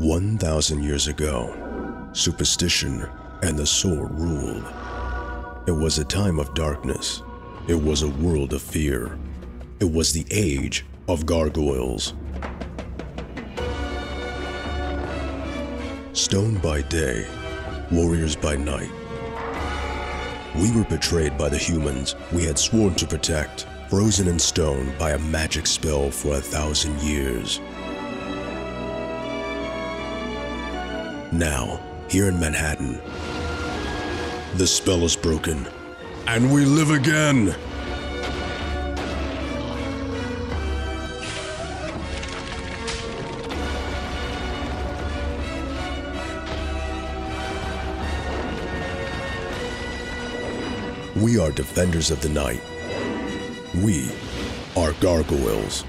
1,000 years ago, superstition and the sword ruled. It was a time of darkness. It was a world of fear. It was the age of gargoyles. Stone by day, warriors by night. We were betrayed by the humans we had sworn to protect, frozen in stone by a magic spell for a thousand years. Now, here in Manhattan, the spell is broken, and we live again. We are defenders of the night. We are gargoyles.